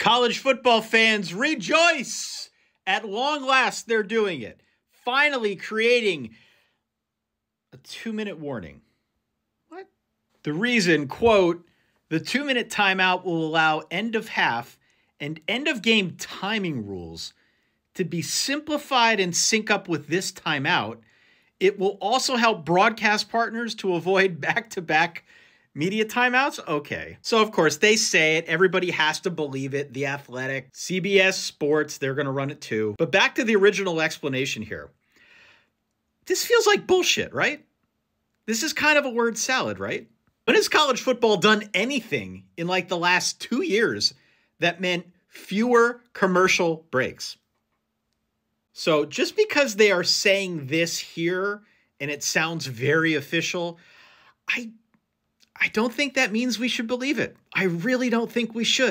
College football fans rejoice! At long last, they're doing it. Finally, creating a two minute warning. What? The reason, quote, the two minute timeout will allow end of half and end of game timing rules to be simplified and sync up with this timeout. It will also help broadcast partners to avoid back to back Media timeouts? Okay. So, of course, they say it. Everybody has to believe it. The Athletic, CBS Sports, they're going to run it too. But back to the original explanation here. This feels like bullshit, right? This is kind of a word salad, right? When has college football done anything in like the last two years that meant fewer commercial breaks? So, just because they are saying this here and it sounds very official, I I don't think that means we should believe it. I really don't think we should.